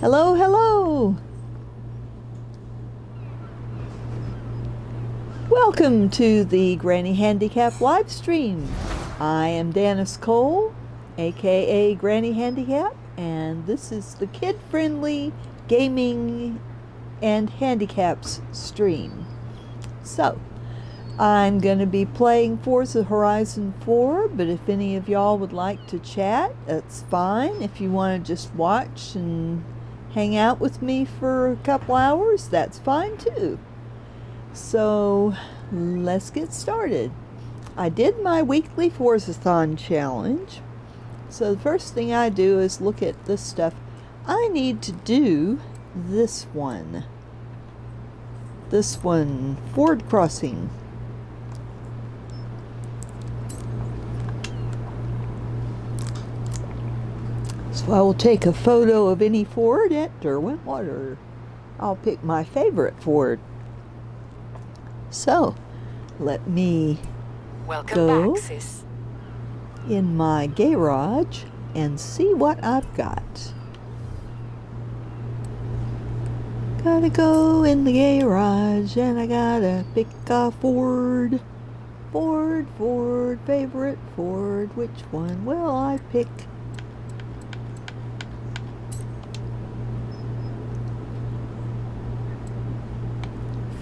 Hello, hello. Welcome to the Granny Handicap live stream. I am Danis Cole, aka Granny Handicap, and this is the kid friendly gaming and handicaps stream. So, I'm going to be playing Forza Horizon 4, but if any of y'all would like to chat, that's fine. If you want to just watch and hang out with me for a couple hours, that's fine too. So, let's get started. I did my weekly Forzathon challenge. So, the first thing I do is look at the stuff I need to do this one. This one, Ford Crossing. So I will take a photo of any Ford at Derwentwater. I'll pick my favorite Ford. So, let me Welcome Go. back, sis. in my garage and see what I've got. Gotta go in the garage and I gotta pick a Ford. Ford, Ford, favorite Ford. Which one will I pick?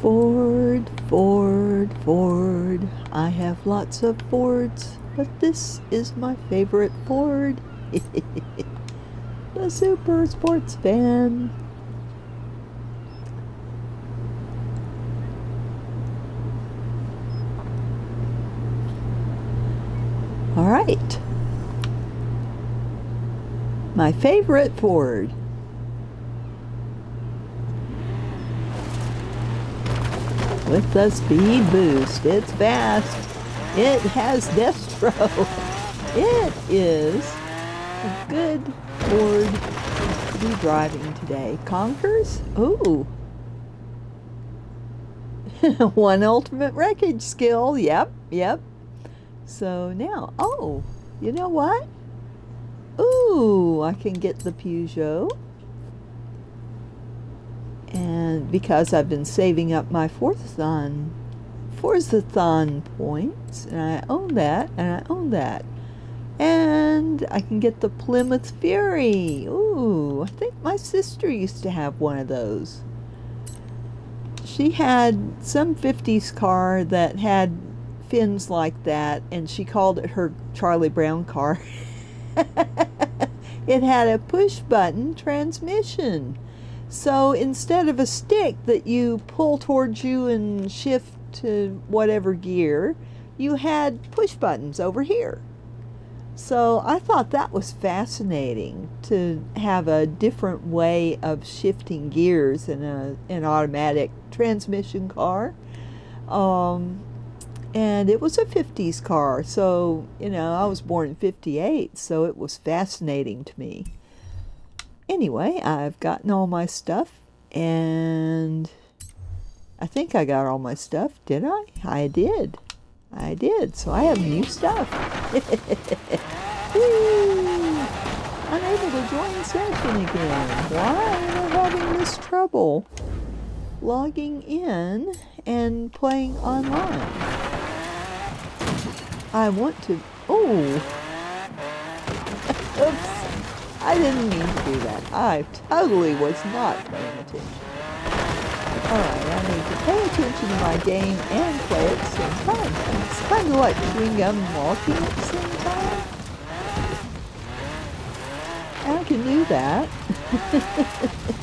Ford, Ford, Ford. I have lots of Fords, but this is my favorite Ford. the super sports van. All right. My favorite Ford. With the speed boost. It's fast. It has Destro. It is a good Ford to be driving today. Conkers? Ooh. One ultimate wreckage skill. Yep, yep. So now, oh, you know what? Ooh, I can get the Peugeot. And because I've been saving up my fourth Forzathon, Forzathon points, and I own that, and I own that. And I can get the Plymouth Fury. Ooh, I think my sister used to have one of those. She had some 50s car that had fins like that, and she called it her Charlie Brown car. it had a push button transmission. So instead of a stick that you pull towards you and shift to whatever gear, you had push buttons over here. So I thought that was fascinating to have a different way of shifting gears in a, an automatic transmission car. Um, and it was a 50s car, so, you know, I was born in 58, so it was fascinating to me anyway, I've gotten all my stuff and I think I got all my stuff, did I? I did. I did. So I have new stuff. Whee! Unable to join session again. Why am I having this trouble logging in and playing online? I want to. Oh! Oops. I didn't mean to do that. I totally was not paying attention. Alright, I need to pay attention to my game and play at the same time. It's kind of like chewing gum and walking at the same time. I can do that.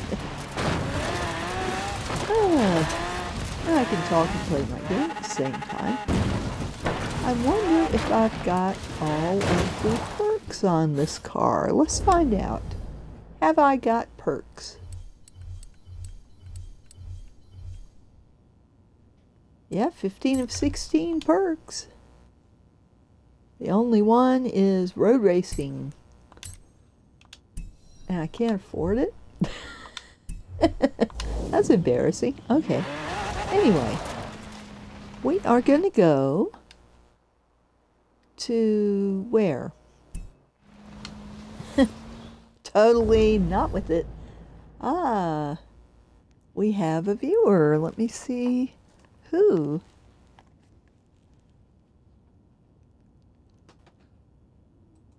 I can talk and play my game at the same time. I wonder if I've got all of the perks on this car. Let's find out. Have I got perks? Yeah, 15 of 16 perks. The only one is road racing. And I can't afford it. That's embarrassing. Okay. Anyway, we are going to go to where? Totally not with it. Ah, we have a viewer. Let me see who.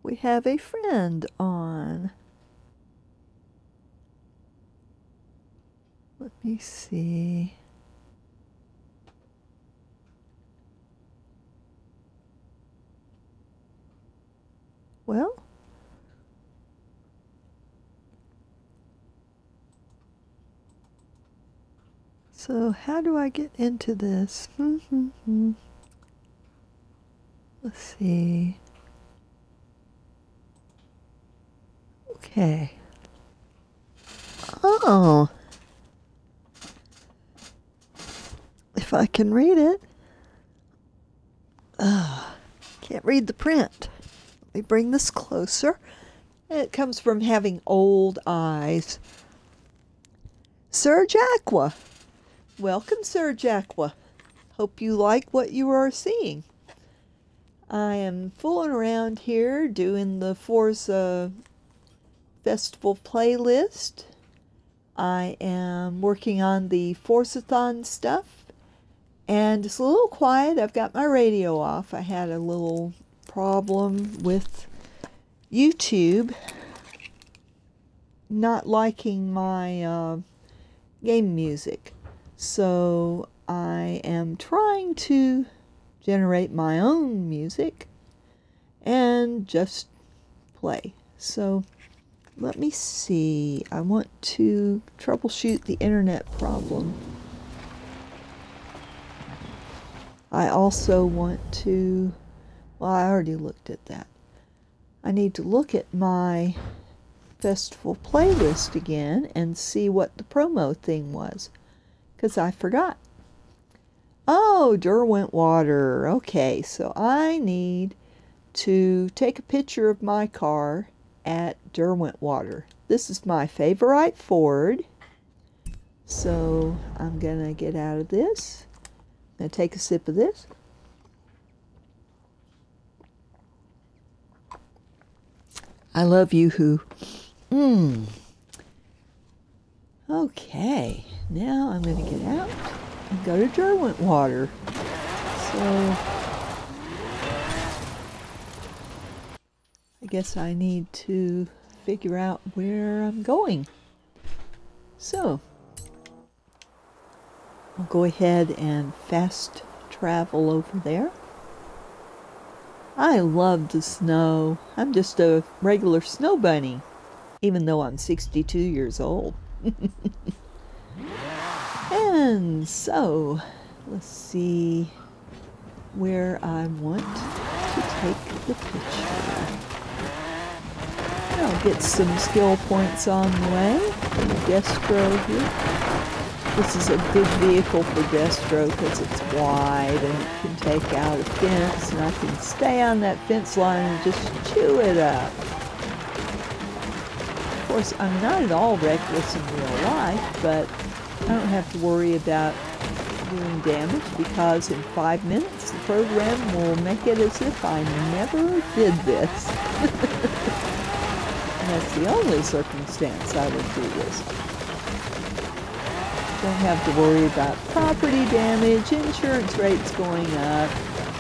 We have a friend on. Let me see. Well, so how do I get into this? Let's see. Okay. Oh. If I can read it. Ah, can't read the print. Let me bring this closer. It comes from having old eyes. Sir Jacqua. Welcome, Sir Jacqua. Hope you like what you are seeing. I am fooling around here doing the Forza Festival playlist. I am working on the Forzathon stuff. And it's a little quiet. I've got my radio off. I had a little problem with YouTube not liking my uh, game music. So I am trying to generate my own music and just play. So let me see. I want to troubleshoot the internet problem. I also want to well, I already looked at that. I need to look at my festival playlist again and see what the promo thing was because I forgot. Oh, Derwent Water. Okay, so I need to take a picture of my car at Derwent Water. This is my favorite Ford. So I'm going to get out of this. To take a sip of this. I love you who. Mmm. Okay, now I'm going to get out and go to Derwent Water. So, I guess I need to figure out where I'm going. So, I'll go ahead and fast travel over there. I love the snow. I'm just a regular snow bunny, even though I'm 62 years old. and so, let's see where I want to take the picture. I'll get some skill points on the way. Destro here. This is a good vehicle for Destro because it's wide and it can take out a fence and I can stay on that fence line and just chew it up. Course, I'm not at all reckless in real life, but I don't have to worry about doing damage because in five minutes the program will make it as if I never did this. that's the only circumstance I would do this. Don't have to worry about property damage, insurance rates going up,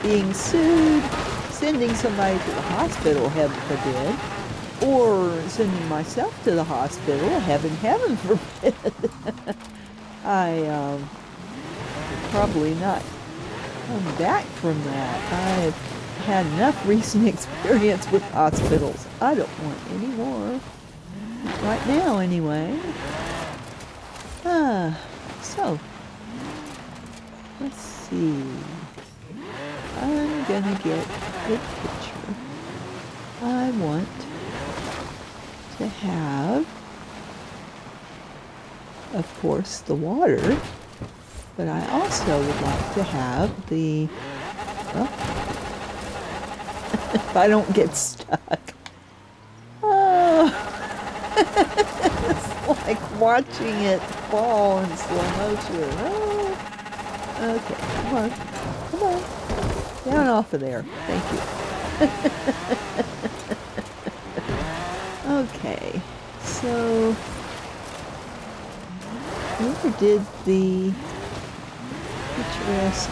being sued, sending somebody to the hospital, heaven forbid, or sending myself to the hospital, heaven, heaven forbid. I um, probably not come back from that. I've had enough recent experience with hospitals. I don't want any more. Right now, anyway. Ah. So, let's see. I'm gonna get a good picture. I want to have, of course, the water, but I also would like to have the, well, if I don't get stuck. Oh. it's like watching it fall in slow motion. Oh. Okay, come on. Come on. Down off of there. Thank you. okay, so where did the picturesque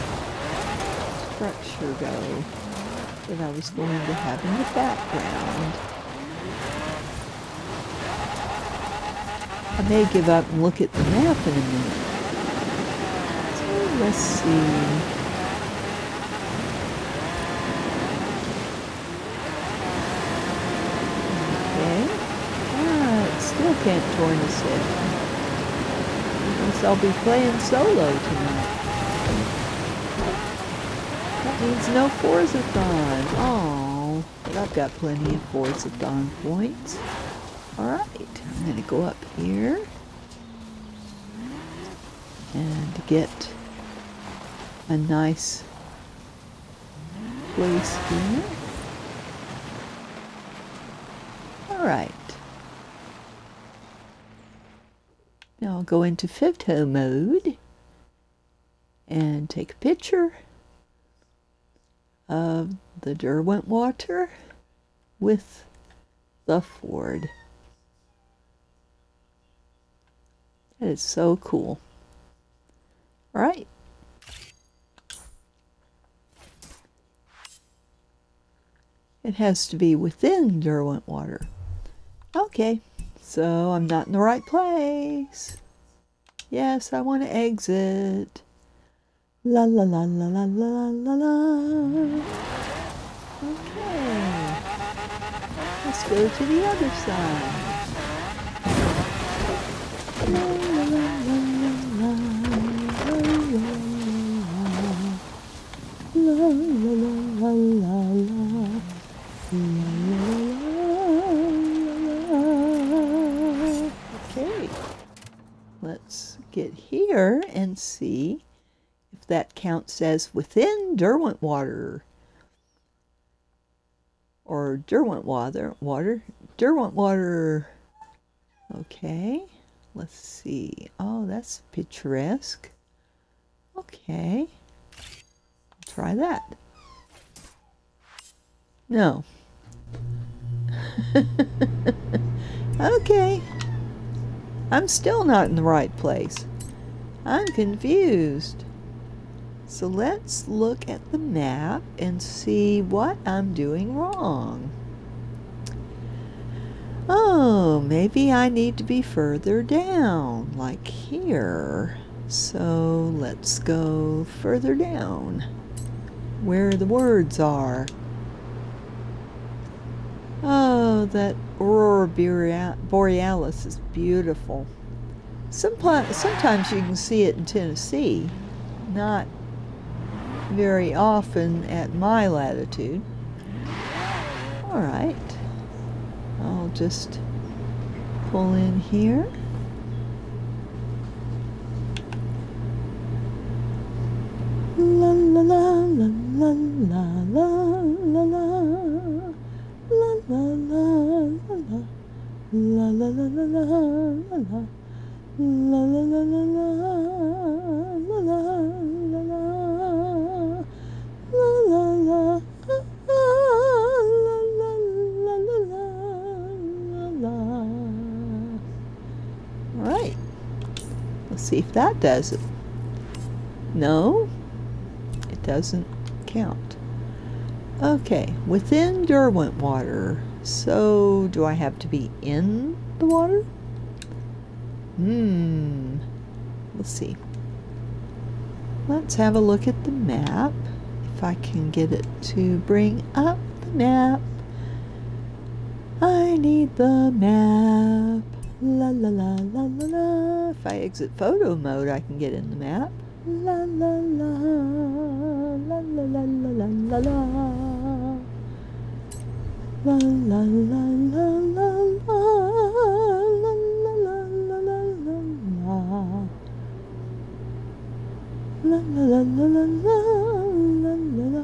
structure go that I was going to have in the background? I may give up and look at the map in a minute. So let's see. Can't join us in. Guess I'll be playing solo tonight. That means no Forzathon. Oh, but I've got plenty of Forzathon points. Alright, I'm going to go up here and get a nice place here. Alright. Now I'll go into photo mode and take a picture of the Derwent water with the Ford. That is so cool. All right. It has to be within Derwent water. Okay. So I'm not in the right place. Yes, I want to exit. La la la la la la la la. Okay. Let's go to the other side. La la la la la la la la la la la la la get here and see if that count says within Derwent water or Derwent water, water, Derwent water. Okay, let's see. Oh, that's picturesque. Okay, try that. No. okay. I'm still not in the right place. I'm confused. So let's look at the map and see what I'm doing wrong. Oh, maybe I need to be further down, like here. So let's go further down, where the words are. Oh, that Aurora Borealis is beautiful. Sometimes you can see it in Tennessee, not very often at my latitude. All right, I'll just pull in here. La la la la la la la la la la la la la la la la la la la la La la la la la la la la la la la la la la Right. Let's see if that does it. No, it doesn't count. Okay, within Derwent water. So, do I have to be in the water? Hmm. Let's see. Let's have a look at the map. If I can get it to bring up the map. I need the map. La la la la la la. If I exit photo mode, I can get in the map. La la la. La la la la la la la. La la la la la la. La la la la la la la la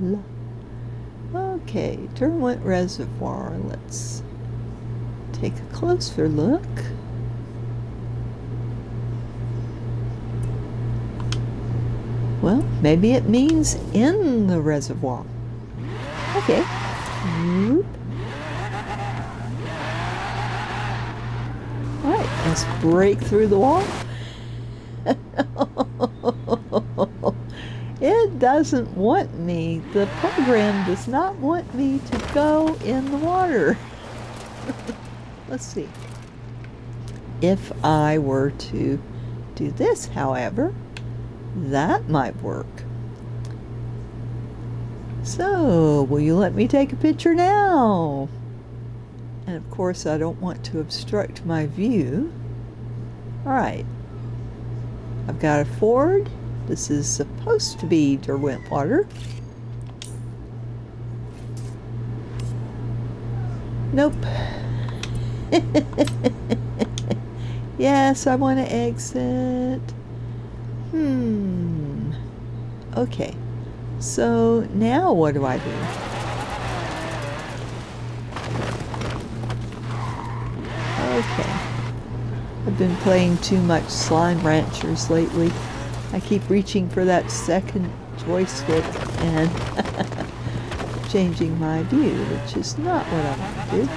la. Okay, Derwent Reservoir. Let's take a closer look. Well, maybe it means in the reservoir. Okay. All right, let's break through the wall doesn't want me. The program does not want me to go in the water. Let's see. If I were to do this, however, that might work. So, will you let me take a picture now? And of course, I don't want to obstruct my view. All right. I've got a Ford. This is supposed to be Derwent water. Nope. yes, I want to exit. Hmm. Okay. So now what do I do? Okay. I've been playing too much Slime Ranchers lately. I keep reaching for that second joystick and changing my view, which is not what I want to do.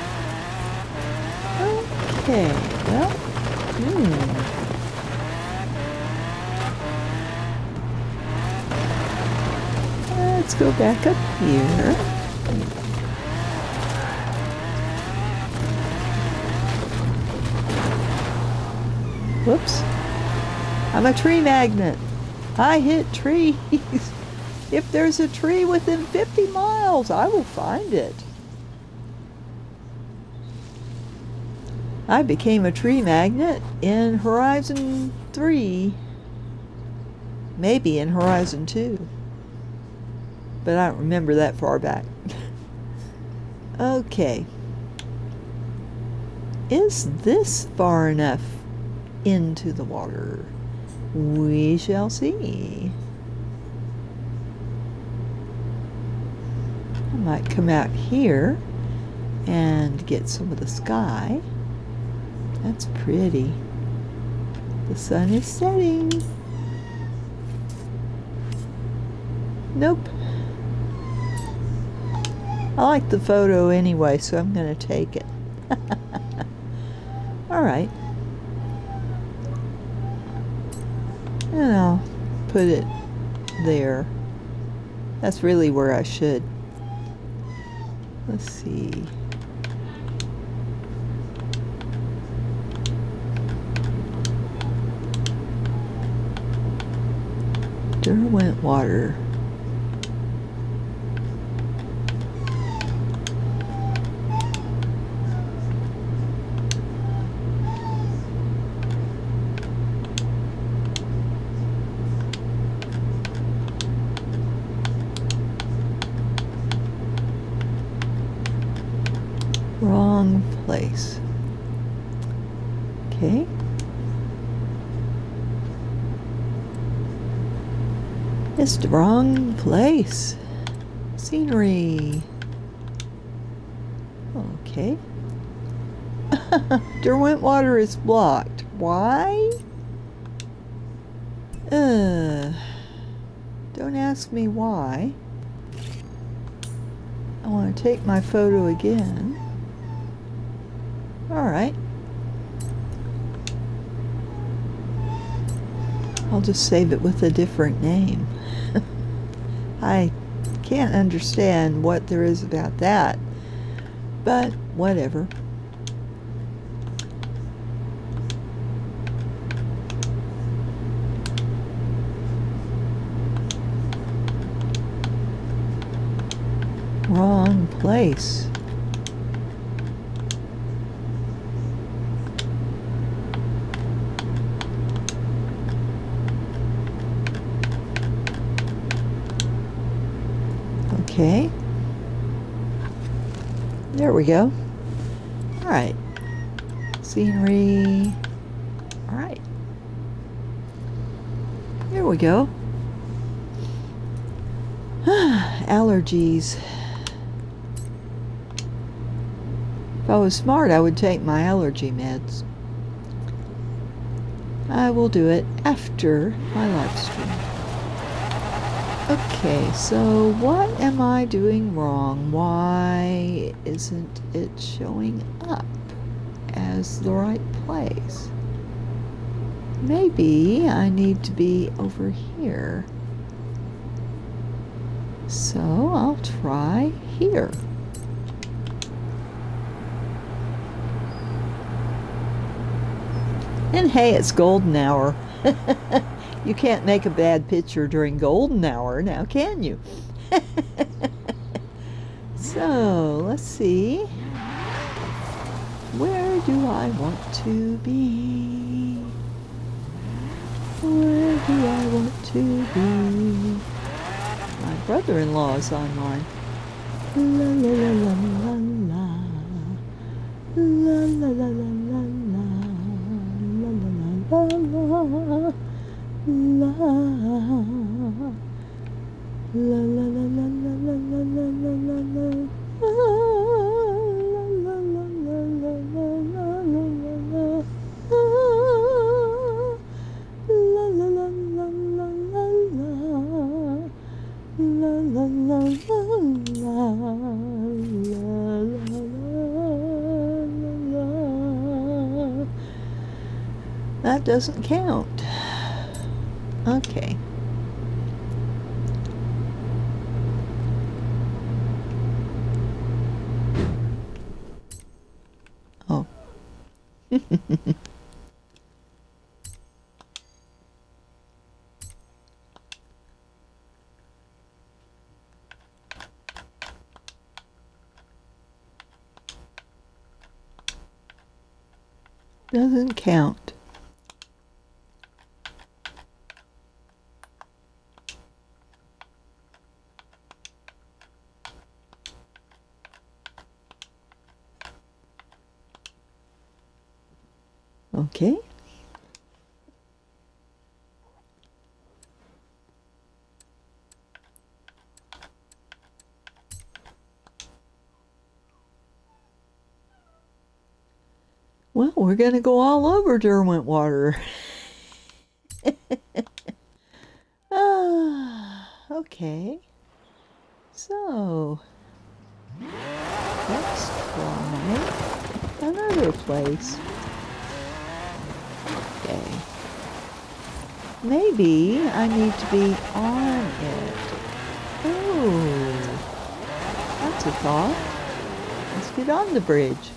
Okay, well, hmm. Let's go back up here. Whoops. I'm a tree magnet. I hit trees. if there's a tree within 50 miles, I will find it. I became a tree magnet in Horizon 3. Maybe in Horizon 2 but I don't remember that far back. okay. Is this far enough into the water? We shall see. I might come out here and get some of the sky. That's pretty. The sun is setting. Nope. I like the photo anyway, so I'm going to take it. All right. And I'll put it there. That's really where I should. Let's see. Derwent water. wrong place. Okay. It's the wrong place. Scenery. Okay. Derwent water is blocked. Why? Uh, don't ask me why. I want to take my photo again. Alright. I'll just save it with a different name. I can't understand what there is about that, but whatever. Wrong place. Okay. There we go. Alright. Scenery. Alright. There we go. Allergies. If I was smart, I would take my allergy meds. I will do it after my live stream. Okay, so what am I doing wrong? Why isn't it showing up as the right place? maybe I need to be over here. So I'll try here. And hey, it's golden hour. you can't make a bad picture during golden hour now, can you? so, let's see. Where do I want to be? Where do I want to be? My brother-in-law is online. Doesn't count. Okay. Oh. Doesn't count. Okay. Well, we're going to go all over Derwent water. ah, okay. So, let's try another place. Okay. Maybe I need to be on it. Oh, that's a thought. Let's get on the bridge.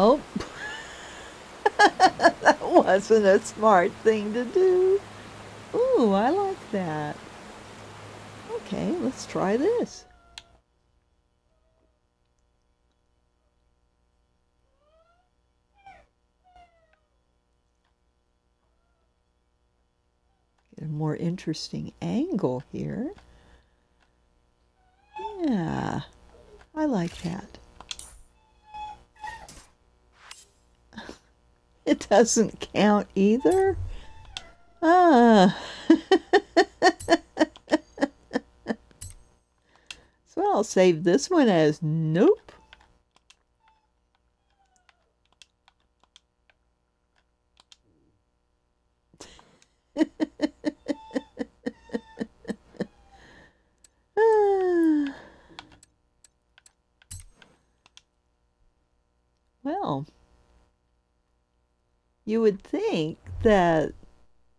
Oh, that wasn't a smart thing to do. Ooh, I like that. Okay, let's try this. Get a more interesting angle here. Yeah, I like that. It doesn't count either. Ah. so I'll save this one as nope. well you would think that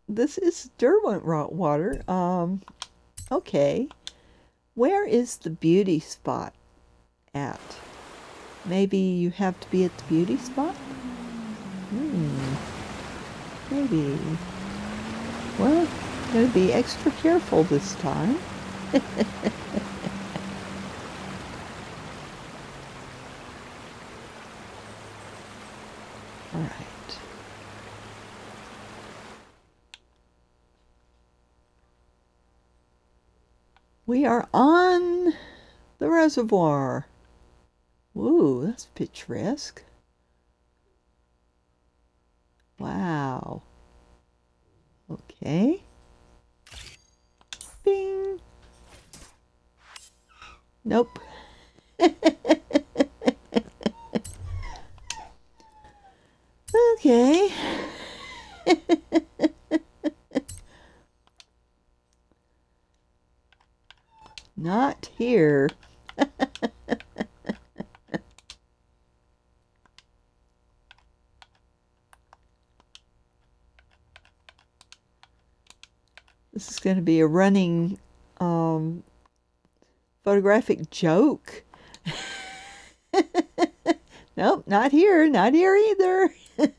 this is Derwent rot water. Um, okay. Where is the beauty spot at? Maybe you have to be at the beauty spot? Hmm. Maybe. Well, gotta be extra careful this time. All right. We are on the reservoir. Ooh, that's picturesque. Wow. Okay. Bing. Nope. okay. Not here. this is going to be a running um, photographic joke. nope, not here, not here either. of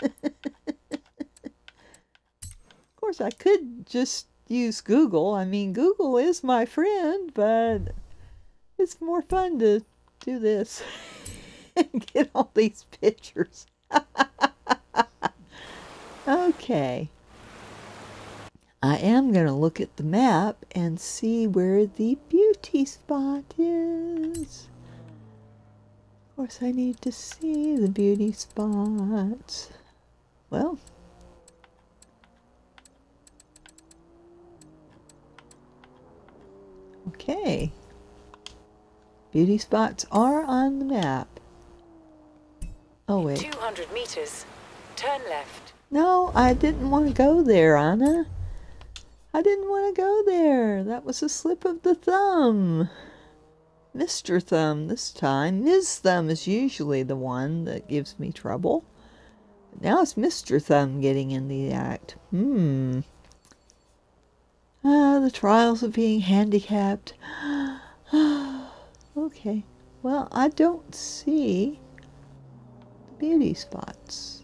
course, I could just use Google. I mean, Google is my friend, but it's more fun to do this and get all these pictures. okay. I am going to look at the map and see where the beauty spot is. Of course, I need to see the beauty spots. Well, okay. Beauty spots are on the map. Oh, wait. 200 meters. Turn left. No, I didn't want to go there, Anna. I didn't want to go there. That was a slip of the thumb. Mr. Thumb this time. Ms. Thumb is usually the one that gives me trouble. Now it's Mr. Thumb getting in the act. Hmm. Ah, the trials of being handicapped. okay. Well, I don't see the beauty spots.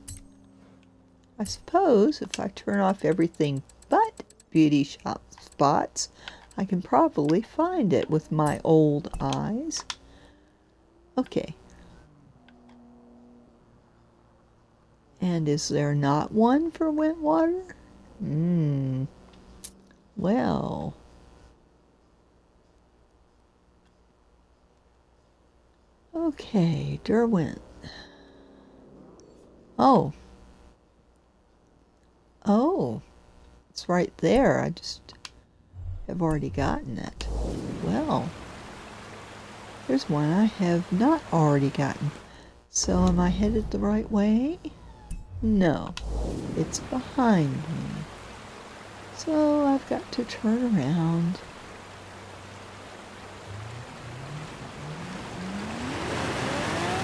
I suppose if I turn off everything but beauty shop spots, I can probably find it with my old eyes. Okay. And is there not one for Wentwater? Hmm. Well. Okay, Derwent. Oh. Oh. It's right there. I just have already gotten it. Well, there's one I have not already gotten. So am I headed the right way? No, it's behind me. So I've got to turn around.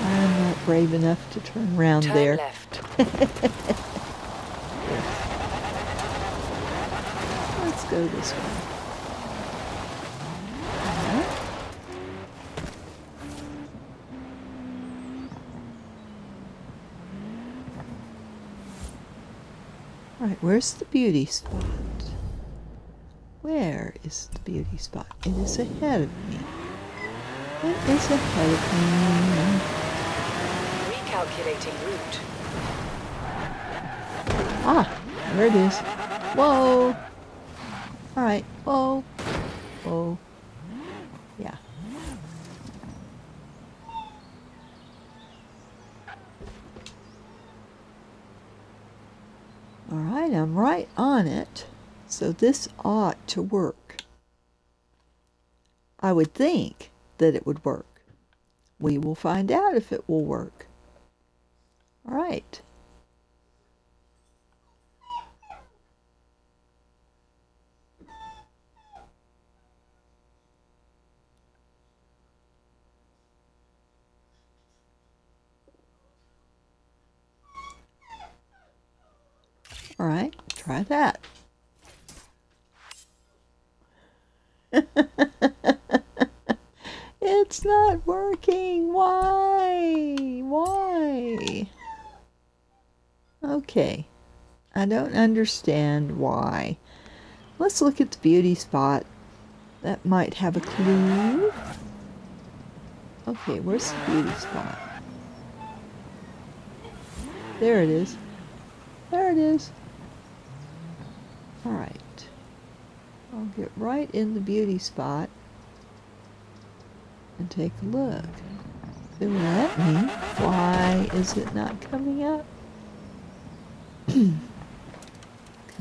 I'm not brave enough to turn around Turn there. left. Let's go this way. Alright. Alright, where's the beauty spot? Where is the beauty spot? It is ahead of me. It is ahead of me. Recalculating route. Ah, there it is. Whoa. Alright, whoa. Whoa. Yeah. Alright, I'm right on it. So this ought to work. I would think that it would work. We will find out if it will work. Alright. All right, try that. Why? Why? Okay. I don't understand why. Let's look at the beauty spot. That might have a clue. Okay, where's the beauty spot? There it is. There it is. All right. I'll get right in the beauty spot and take a look. If let me, why is it not coming up? Could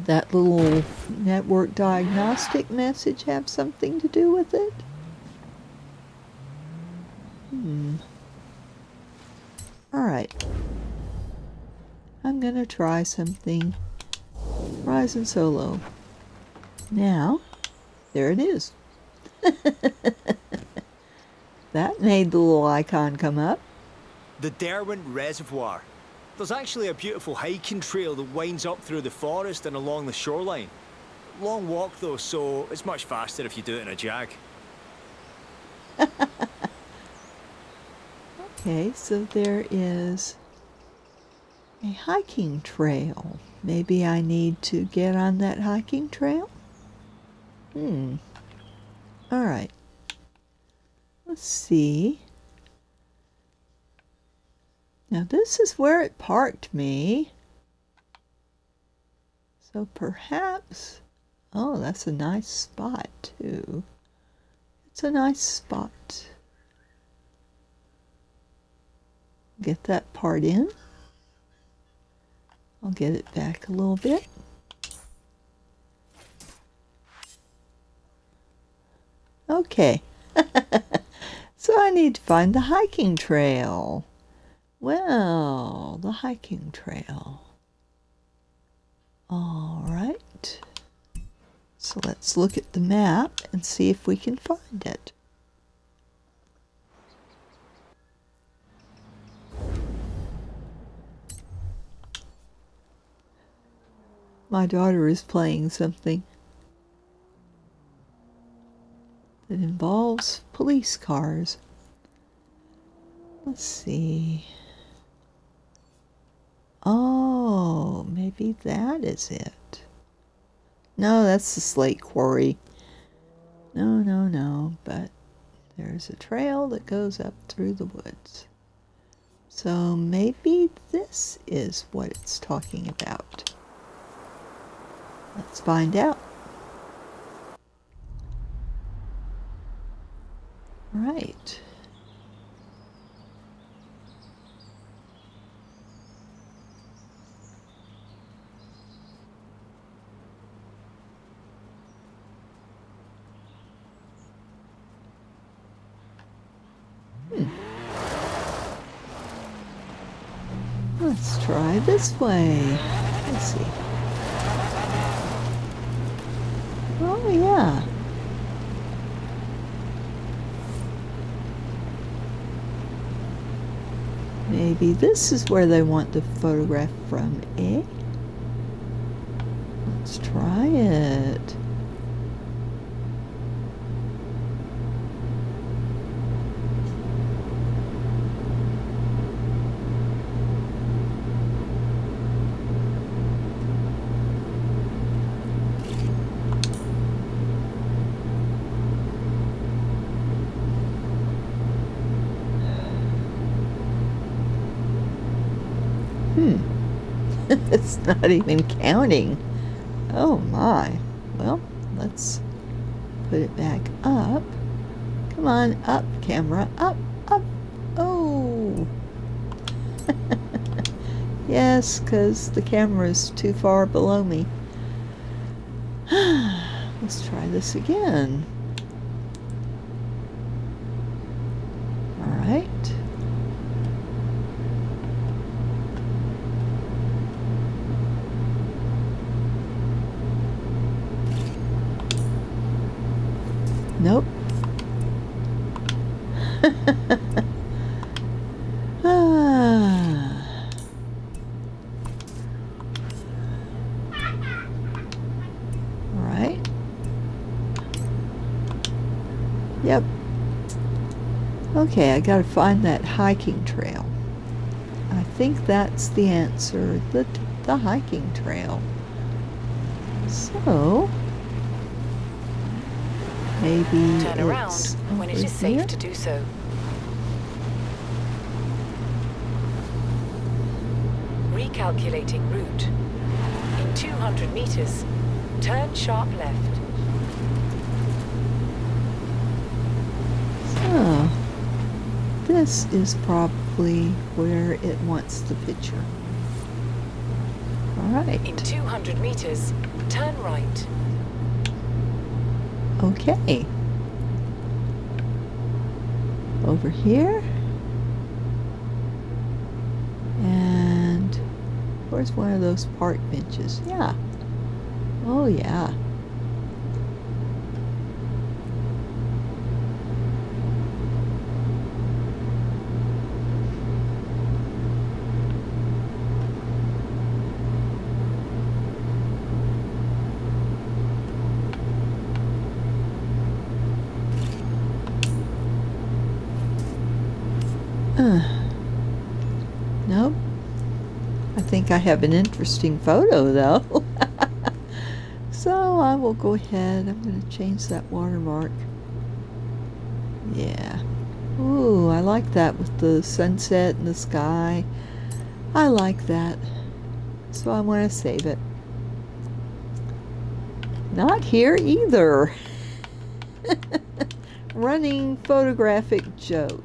that little network diagnostic message have something to do with it? Hmm. All right. I'm going to try something Horizon Solo. Now, there it is. That made the little icon come up. The Derwent Reservoir. There's actually a beautiful hiking trail that winds up through the forest and along the shoreline. Long walk though, so it's much faster if you do it in a jag. okay, so there is a hiking trail. Maybe I need to get on that hiking trail? Hmm. All right. Let's see. Now this is where it parked me. So perhaps, oh, that's a nice spot too. It's a nice spot. Get that part in. I'll get it back a little bit. Okay. so I need to find the hiking trail. Well, the hiking trail. All right. So let's look at the map and see if we can find it. My daughter is playing something that involves police cars. Let's see. Oh, maybe that is it. No, that's the slate quarry. No, no, no, but there's a trail that goes up through the woods. So maybe this is what it's talking about. Let's find out. Right. Hmm. Let's try this way. Let's see. Oh, yeah. Maybe this is where they want the photograph from, eh? Let's try it. it's not even counting. Oh my. Well, let's put it back up. Come on, up, camera, up, up. Oh. yes, because the camera is too far below me. let's try this again. All right. Nope. ah. All right. Yep. Okay, I gotta find that hiking trail. I think that's the answer, the, the hiking trail. So, Maybe Turn around when it is safe here? to do so. Recalculating route. In 200 meters, turn sharp left. This is probably where it wants the picture. All right. In 200 meters, turn right. Okay. Over here. And where's one of those park benches? Yeah. Oh, yeah. nope. I think I have an interesting photo though. so I will go ahead. I'm going to change that watermark. Yeah. Ooh, I like that with the sunset and the sky. I like that. So I want to save it. Not here either. Running photographic joke.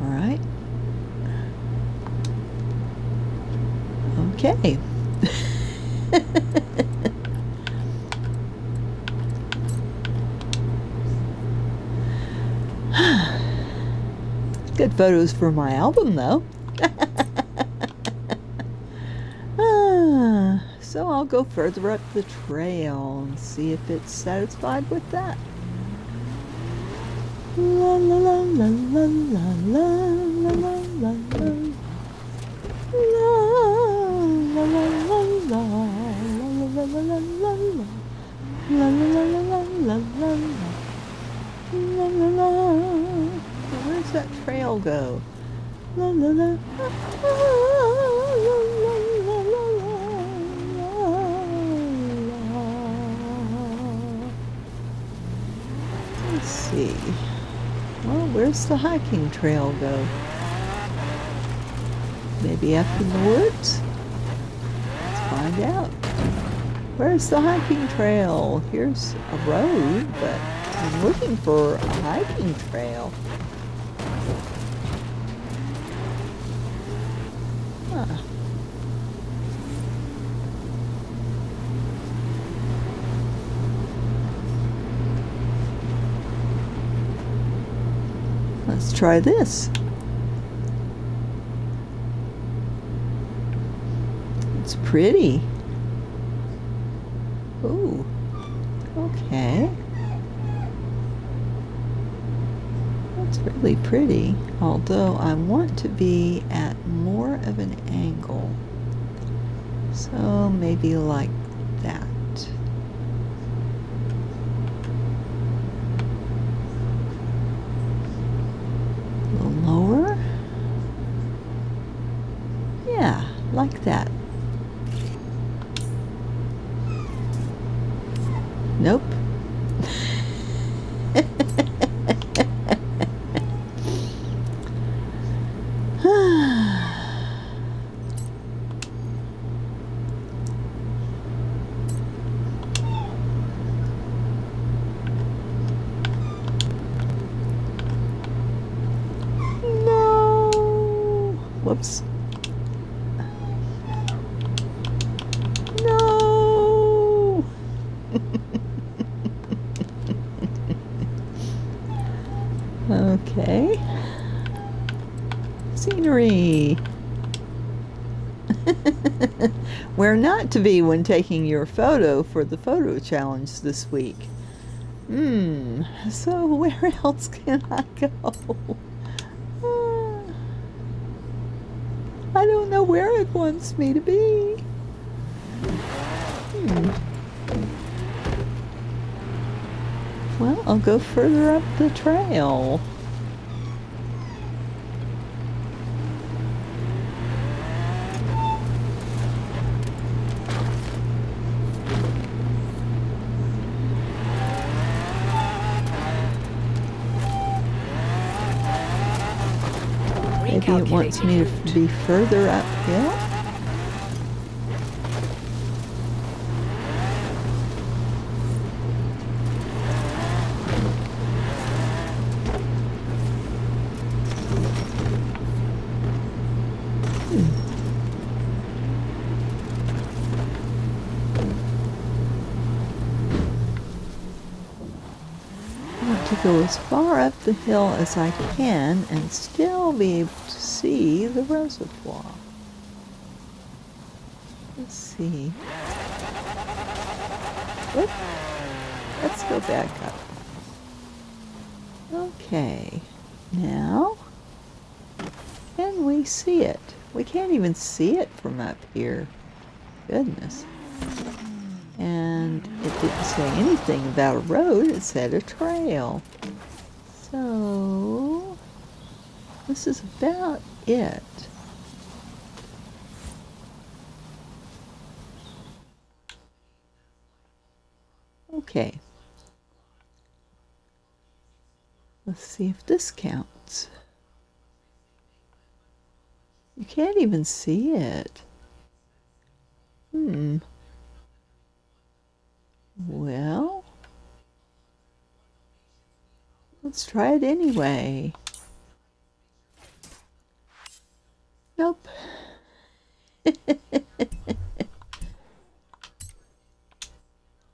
All right. Okay. Good photos for my album, though. Ah, so I'll go further up the trail and see if it's satisfied with that. La la la la la la la la la la la. La la la la la la la la la la la. La la la la la la la la. Where's that trail go? La la la. Let's see. Well, where's the hiking trail go? Maybe up in the woods? Let's find out. Where's the hiking trail? Here's a road, but I'm looking for a hiking trail. Let's try this. It's pretty. Ooh. Okay. That's really pretty. Although I want to be at more of an angle. So maybe like that. A little lower. Yeah, like that. Nope. no. Whoops. No. okay. Scenery. Where not to be when taking your photo for the photo challenge this week. Hmm, so where else can I go? I don't know where it wants me to be. Hmm. Well, I'll go further up the trail. Maybe it wants me to be further uphill. Hmm. I want to go as far up the hill as I can and still be able to see the reservoir. Let's see. Oop. Let's go back up. Okay, now can we see it? We can't even see it from up here. Goodness. And it didn't say anything about a road, it said a trail. So, this is about it. Okay. Let's see if this counts. You can't even see it. Hmm. Well, let's try it anyway. Nope.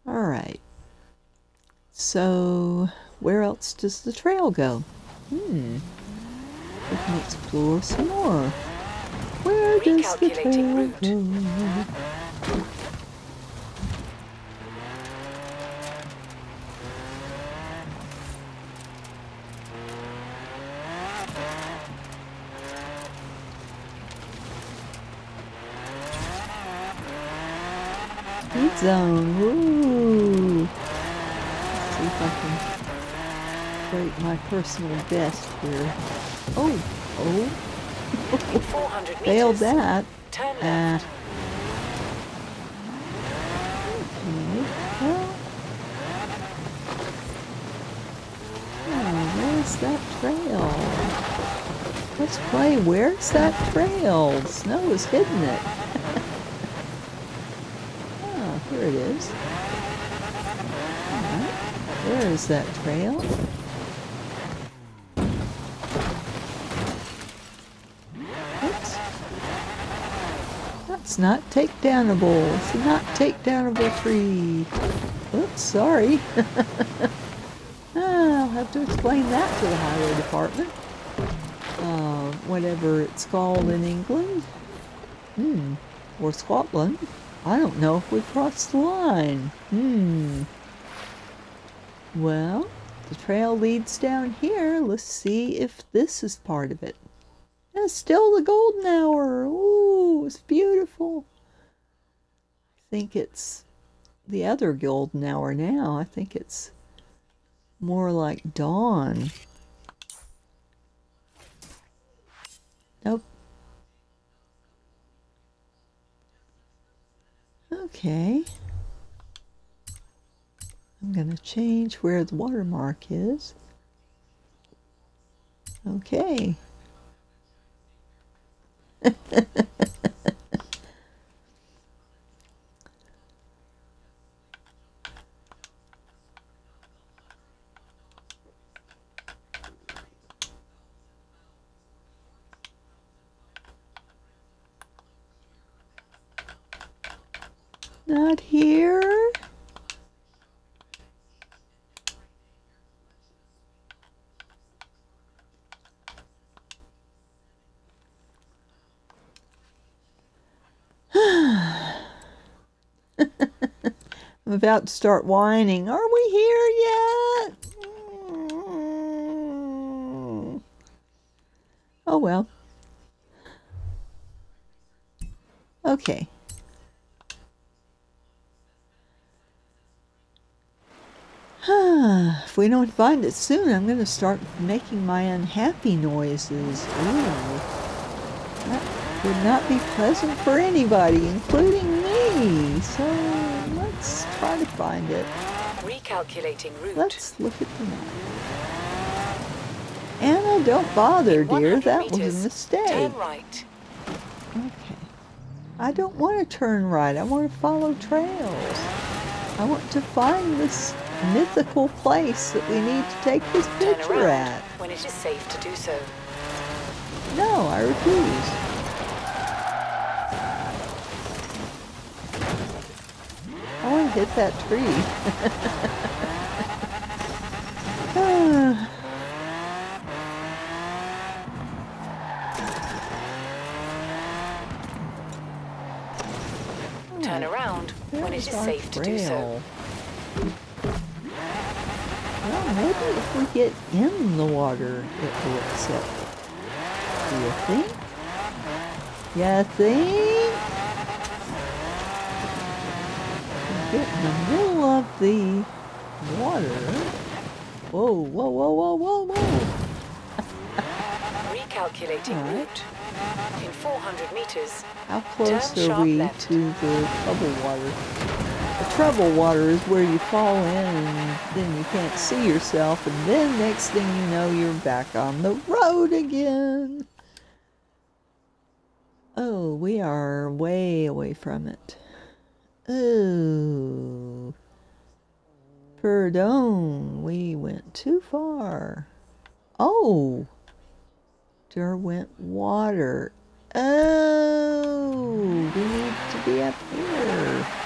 All right. So, where else does the trail go? Hmm. We can explore some more. Where does the trail go? Zone. Woo! Let's see if I can break my personal best here. Oh, oh, failed that. Turn Uh, left. okay, well. Oh, where's that trail? Let's play Where's That Trail? Snow is hidden it. oh, Alright, where is that trail? Oops. That's not takedownable. It's not takedownable tree. Oops, sorry. Ah, I'll have to explain that to the highway department. Uh, whatever it's called in England. Hmm. Or Scotland. I don't know if we crossed the line. Hmm. Well, the trail leads down here. Let's see if this is part of it. It's still the golden hour. Ooh, it's beautiful. I think it's the other golden hour now. I think it's more like dawn. Nope. Okay. I'm going to change where the watermark is. Okay. Here. I'm about to start whining. Are we here yet? Oh well. Okay. if we don't find it soon, I'm going to start making my unhappy noises. Ooh. That would not be pleasant for anybody, including me. So let's try to find it. Recalculating route. Let's look at the map. Anna, don't bother, dear. 100 That was a mistake. Turn right. Okay. I don't want to turn right. I want to follow trails. I want to find this mythical place that we need to take this Turn picture at. when it is safe to do so. No, I refuse. I want to hit that tree. Turn around when it is safe to do so. Well, maybe if we get in the water, it will accept. Do you think? You think? Get in the middle of the water. Whoa, whoa, whoa, whoa, whoa, whoa. Recalculating right. route. In 400 meters, How close are we left. to the trouble water? Trouble water is where you fall in and then you can't see yourself, and then next thing you know, you're back on the road again. Oh, we are way away from it. Oh. perdon, we went too far. Oh. Derwent water. Oh, we need to be up here.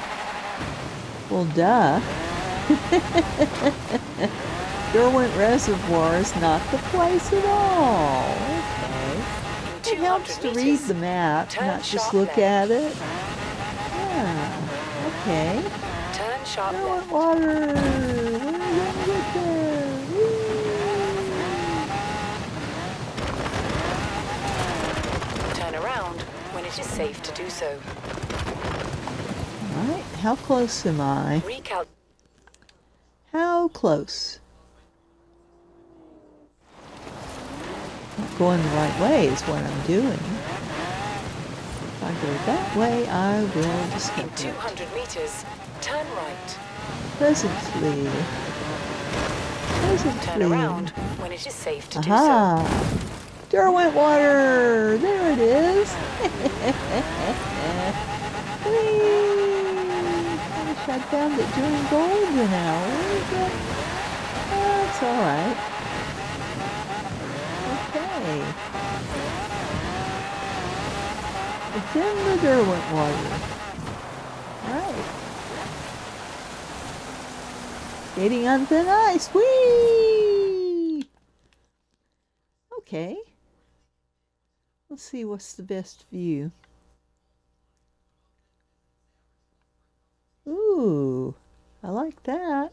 Well, duh. Derwent Reservoir is not the place at all. Okay. It helps to read the map, turn not just look left. at it. Yeah, okay. turn sharp Derwent left. water. Get there. Whee! Turn around when it is safe to do so. All right, how close am I? Recal- How close? Not going the right way is what I'm doing. If I go that way, I will in discover it 200 meters, turn right. presently. Presently. Turn around when it is safe to Aha! Derwent water! There it is! Whee! I found it during golden hour, that's alright. Okay. It's in the Derwent water. Alright. Skating on thin ice. Whee! Okay. Let's see what's the best view. Ooh, I like that.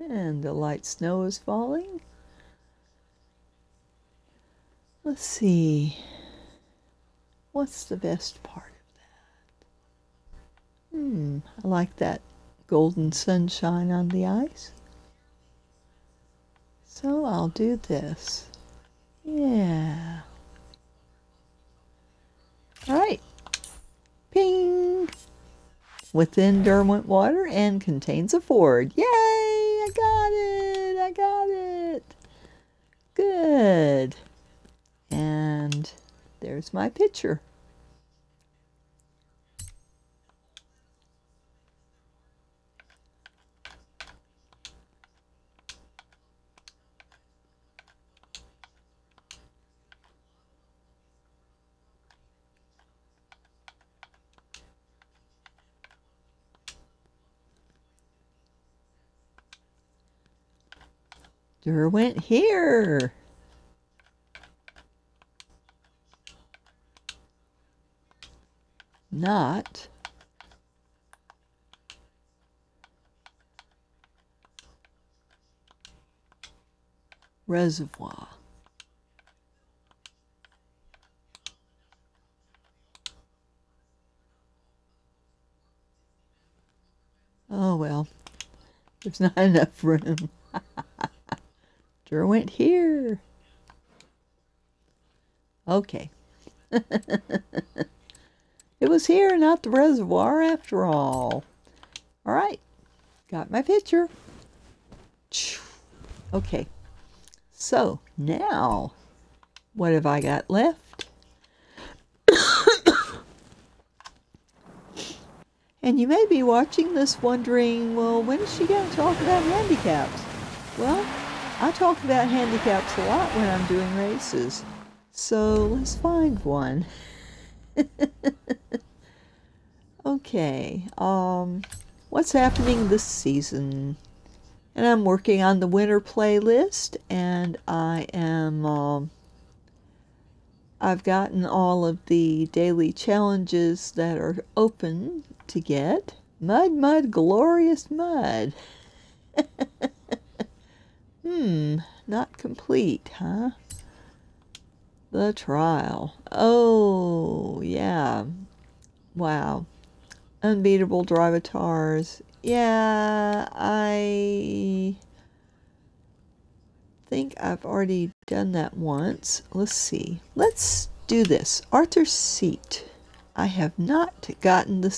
And the light snow is falling. Let's see. What's the best part of that? Hmm, I like that golden sunshine on the ice. So I'll do this. Yeah. All right. Ping. Within Derwent water and contains a ford. Yay! I got it. I got it. Good. And there's my picture. Derwent here. Not reservoir. Oh well, there's not enough room. Derwent here. Okay. it was here, not the reservoir after all. All right. Got my picture. Okay. So now, what have I got left? and you may be watching this wondering, well, when is she going to talk about handicaps? Well, I talk about handicaps a lot when I'm doing races. So let's find one. okay, um, what's happening this season? And I'm working on the winter playlist, and I am, um, I've gotten all of the daily challenges that are open to get. Mud, mud, glorious mud. hmm, not complete, huh? The trial. Oh, yeah. Wow. Unbeatable Drivatars. Yeah, I think I've already done that once. Let's see. Let's do this. Arthur's Seat. I have not gotten the